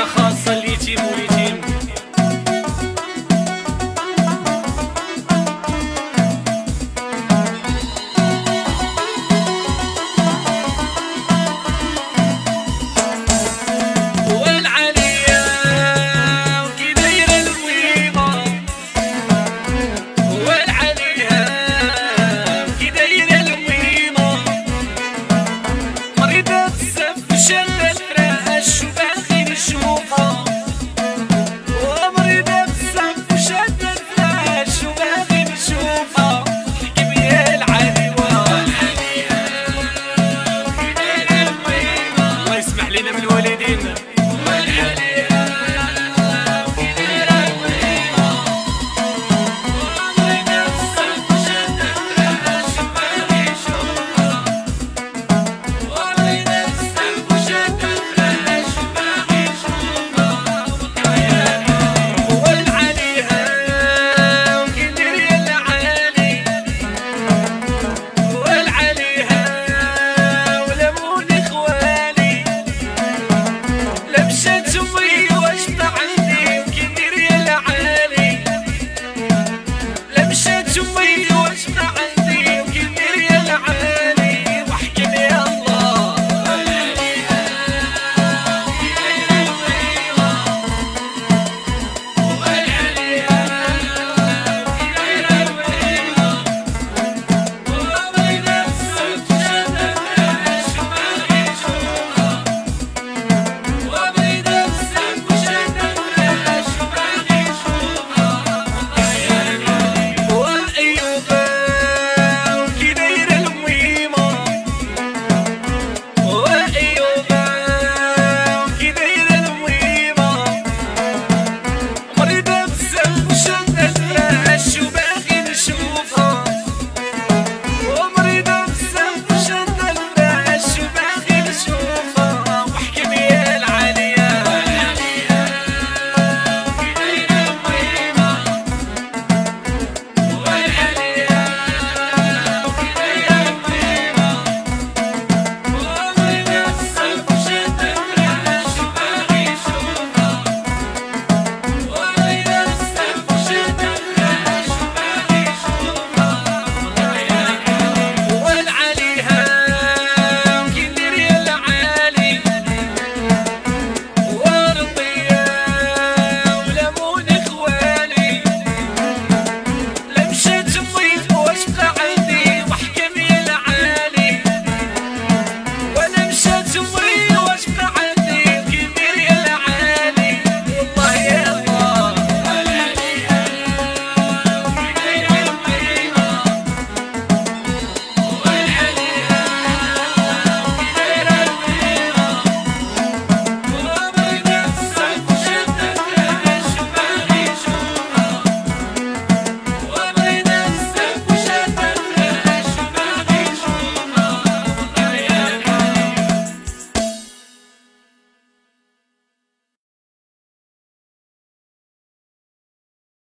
يا خاصة اللي تيبولي من والدينا